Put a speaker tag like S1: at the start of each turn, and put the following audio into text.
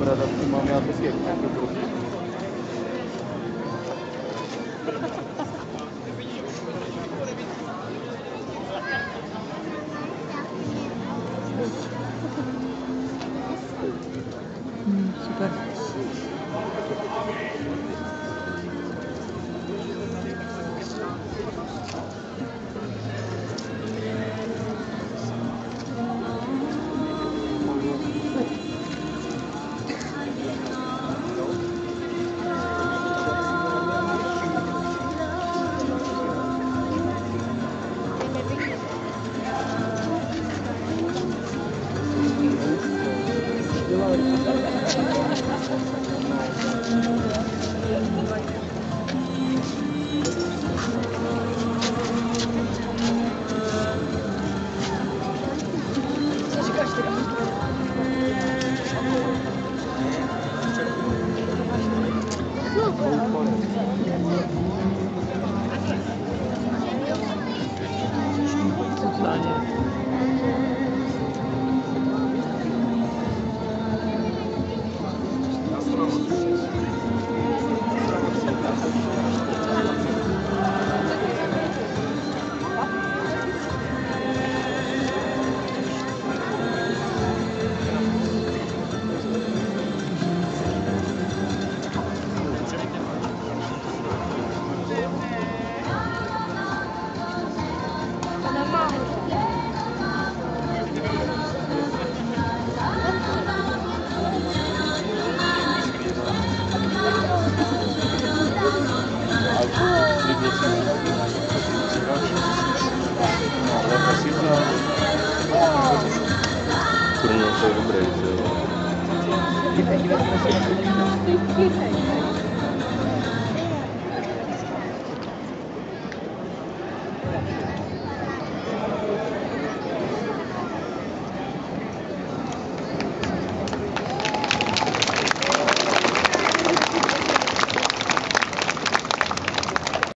S1: Berada di mana habis ya? Hmm, super.
S2: Zdanie.
S1: povo brasileiro.
S2: Thank you.